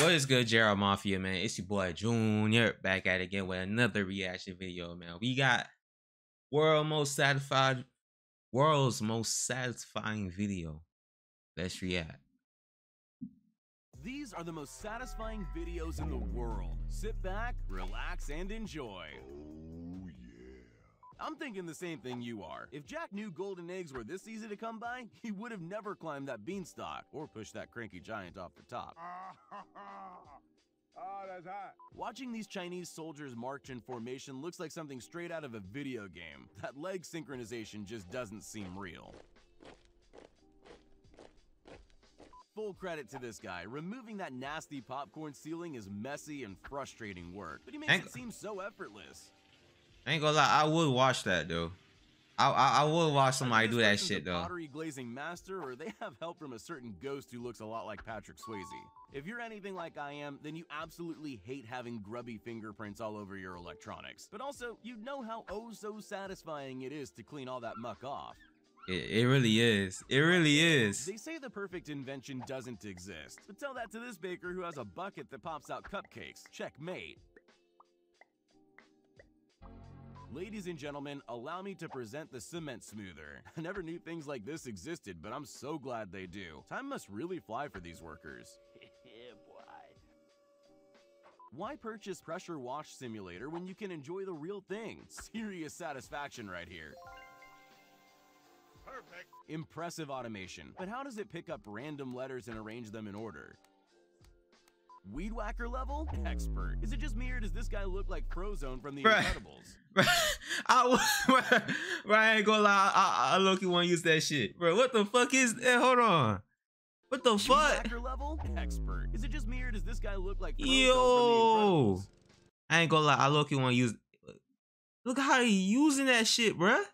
What is good, JR Mafia, man? It's your boy Junior back at it again with another reaction video, man. We got world most satisfied, world's most satisfying video. Let's react. These are the most satisfying videos in the world. Sit back, relax, and enjoy. Yeah. I'm thinking the same thing you are. If Jack knew golden eggs were this easy to come by, he would have never climbed that beanstalk or pushed that cranky giant off the top. oh, that's hot. Watching these Chinese soldiers march in formation looks like something straight out of a video game. That leg synchronization just doesn't seem real. Full credit to this guy. Removing that nasty popcorn ceiling is messy and frustrating work, but he makes Ain't- it seem so effortless. I ain't gonna lie, I would watch that though. I I, I would watch somebody do that shit though. Pottery glazing master, or they have help from a certain ghost who looks a lot like Patrick Swayze. If you're anything like I am, then you absolutely hate having grubby fingerprints all over your electronics. But also, you know how oh so satisfying it is to clean all that muck off. It, it really is. It really is. They say the perfect invention doesn't exist, but tell that to this baker who has a bucket that pops out cupcakes. Checkmate. Ladies and gentlemen, allow me to present the cement smoother. I never knew things like this existed, but I'm so glad they do. Time must really fly for these workers. yeah, boy. Why purchase Pressure Wash Simulator when you can enjoy the real thing? Serious satisfaction right here. Perfect. Impressive automation. But how does it pick up random letters and arrange them in order? Weed whacker level? Expert. Is it just me or does this guy look like Frozone from The Bruh. Incredibles? I, I ain't gonna lie. I, I, I want to use that shit, bro. What the fuck is that? Hold on. What the Weed fuck? level? Expert. Is it just me or does this guy look like Frozone Yo. I ain't gonna lie. I want to use. Look how he using that shit, bruh.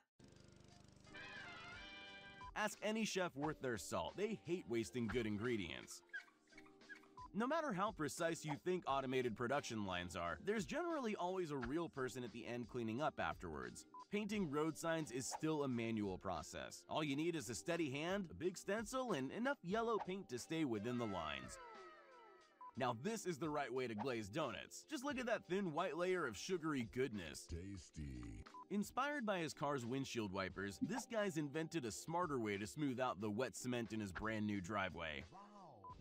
Ask any chef worth their salt. They hate wasting good ingredients. No matter how precise you think automated production lines are, there's generally always a real person at the end cleaning up afterwards. Painting road signs is still a manual process. All you need is a steady hand, a big stencil, and enough yellow paint to stay within the lines. Now this is the right way to glaze donuts. Just look at that thin white layer of sugary goodness. Tasty. Inspired by his car's windshield wipers, this guy's invented a smarter way to smooth out the wet cement in his brand new driveway.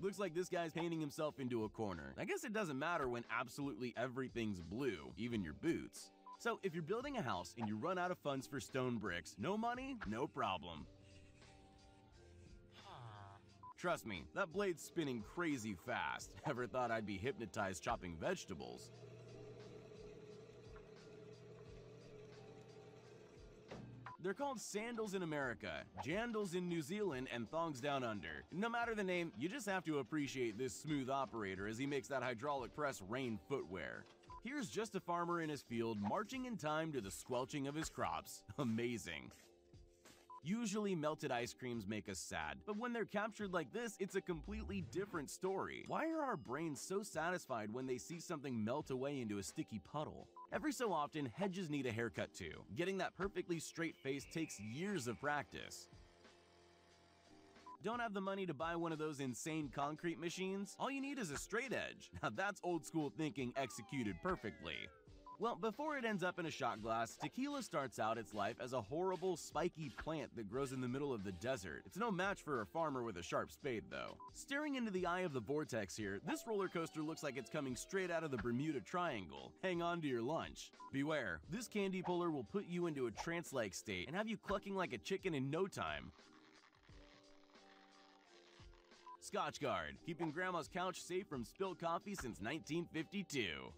Looks like this guy's painting himself into a corner. I guess it doesn't matter when absolutely everything's blue, even your boots. So if you're building a house and you run out of funds for stone bricks, no money, no problem. Trust me, that blade's spinning crazy fast. Ever thought I'd be hypnotized chopping vegetables? They're called sandals in America, jandals in New Zealand, and thongs down under. No matter the name, you just have to appreciate this smooth operator as he makes that hydraulic press rain footwear. Here's just a farmer in his field marching in time to the squelching of his crops. Amazing. Usually melted ice creams make us sad, but when they're captured like this, it's a completely different story. Why are our brains so satisfied when they see something melt away into a sticky puddle? Every so often, hedges need a haircut too. Getting that perfectly straight face takes years of practice. Don't have the money to buy one of those insane concrete machines? All you need is a straight edge. Now that's old school thinking executed perfectly. Well, before it ends up in a shot glass, tequila starts out its life as a horrible, spiky plant that grows in the middle of the desert. It's no match for a farmer with a sharp spade, though. Staring into the eye of the vortex here, this roller coaster looks like it's coming straight out of the Bermuda Triangle. Hang on to your lunch. Beware, this candy puller will put you into a trance like state and have you clucking like a chicken in no time. Scotchgard, keeping Grandma's couch safe from spilled coffee since 1952.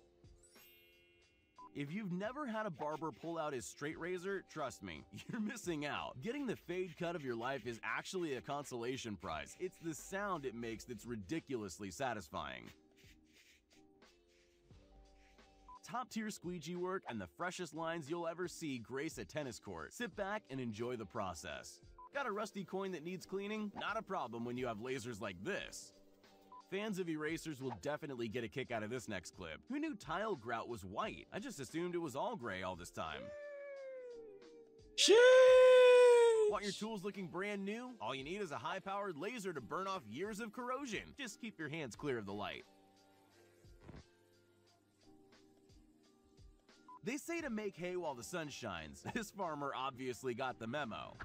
If you've never had a barber pull out his straight razor, trust me, you're missing out. Getting the fade cut of your life is actually a consolation prize. It's the sound it makes that's ridiculously satisfying. Top tier squeegee work and the freshest lines you'll ever see grace a tennis court. Sit back and enjoy the process. Got a rusty coin that needs cleaning? Not a problem when you have lasers like this. Fans of erasers will definitely get a kick out of this next clip. Who knew tile grout was white? I just assumed it was all gray all this time. Sheesh. Want your tools looking brand new? All you need is a high-powered laser to burn off years of corrosion. Just keep your hands clear of the light. They say to make hay while the sun shines. This farmer obviously got the memo.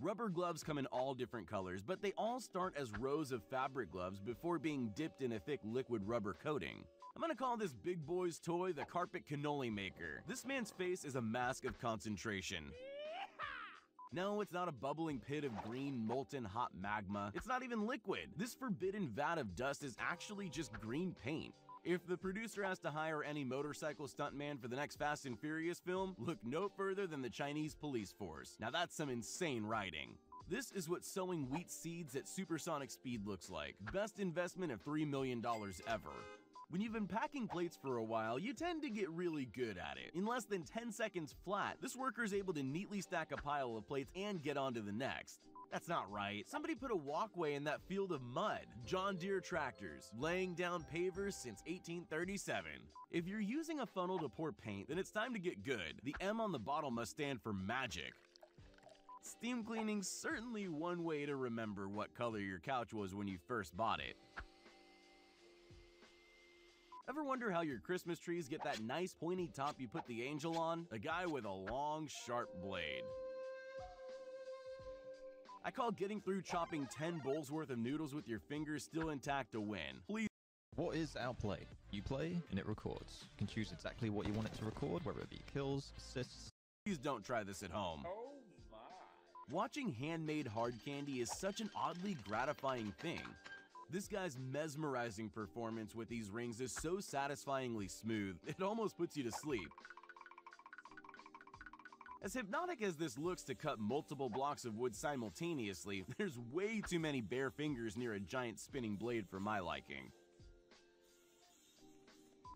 Rubber gloves come in all different colors, but they all start as rows of fabric gloves before being dipped in a thick liquid rubber coating. I'm gonna call this big boy's toy the carpet cannoli maker. This man's face is a mask of concentration. No, it's not a bubbling pit of green, molten hot magma. It's not even liquid. This forbidden vat of dust is actually just green paint. If the producer has to hire any motorcycle stuntman for the next Fast and Furious film, look no further than the Chinese police force. Now that's some insane writing. This is what sowing wheat seeds at supersonic speed looks like. Best investment of $3 million ever. When you've been packing plates for a while, you tend to get really good at it. In less than 10 seconds flat, this worker is able to neatly stack a pile of plates and get on to the next. That's not right. Somebody put a walkway in that field of mud. John Deere tractors, laying down pavers since 1837. If you're using a funnel to pour paint, then it's time to get good. The M on the bottle must stand for magic. Steam cleaning's certainly one way to remember what color your couch was when you first bought it. Ever wonder how your Christmas trees get that nice pointy top you put the angel on? A guy with a long, sharp blade. I call getting through chopping 10 bowls worth of noodles with your fingers still intact a win. Please What is Outplay? You play and it records. You can choose exactly what you want it to record, whether it be kills, assists. Please don't try this at home. Oh my. Watching handmade hard candy is such an oddly gratifying thing. This guy's mesmerizing performance with these rings is so satisfyingly smooth, it almost puts you to sleep. As hypnotic as this looks to cut multiple blocks of wood simultaneously, there's way too many bare fingers near a giant spinning blade for my liking.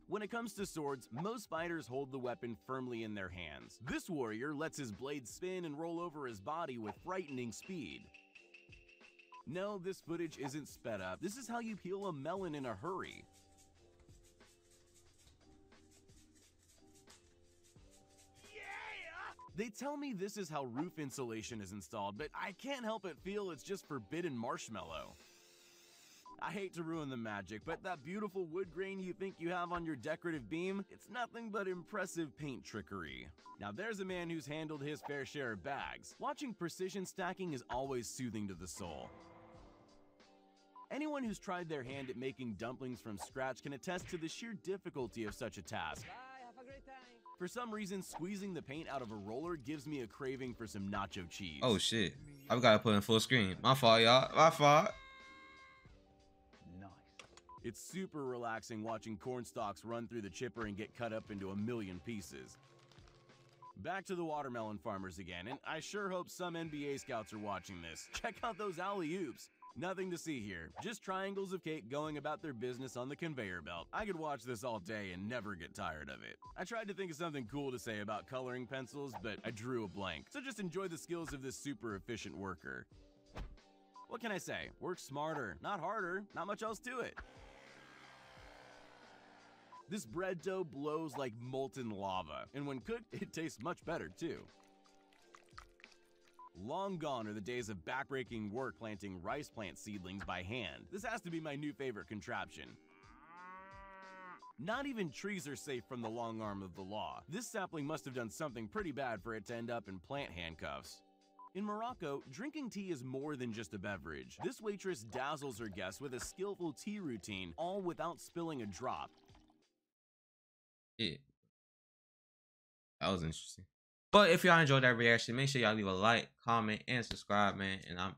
When it comes to swords, most fighters hold the weapon firmly in their hands. This warrior lets his blade spin and roll over his body with frightening speed. No, this footage isn't sped up. This is how you peel a melon in a hurry. They tell me this is how roof insulation is installed, but I can't help but feel it's just forbidden marshmallow. I hate to ruin the magic, but that beautiful wood grain you think you have on your decorative beam, it's nothing but impressive paint trickery. Now there's a man who's handled his fair share of bags. Watching precision stacking is always soothing to the soul. Anyone who's tried their hand at making dumplings from scratch can attest to the sheer difficulty of such a task. For some reason, squeezing the paint out of a roller gives me a craving for some nacho cheese. Oh shit. I've got to put in full screen. My fault, y'all. My fault. Nice. It's super relaxing watching corn stalks run through the chipper and get cut up into a million pieces. Back to the watermelon farmers again, and I sure hope some NBA scouts are watching this. Check out those alley oops. Nothing to see here, just triangles of cake going about their business on the conveyor belt. I could watch this all day and never get tired of it. I tried to think of something cool to say about coloring pencils, but I drew a blank. So just enjoy the skills of this super efficient worker. What can I say? Work smarter, not harder, not much else to it. This bread dough blows like molten lava, and when cooked, it tastes much better too. Long gone are the days of backbreaking work planting rice plant seedlings by hand. This has to be my new favorite contraption. Not even trees are safe from the long arm of the law. This sapling must have done something pretty bad for it to end up in plant handcuffs. In Morocco, drinking tea is more than just a beverage. This waitress dazzles her guests with a skillful tea routine, all without spilling a drop. Yeah. That was interesting. But if y'all enjoyed that reaction, make sure y'all leave a like, comment, and subscribe, man. And I'm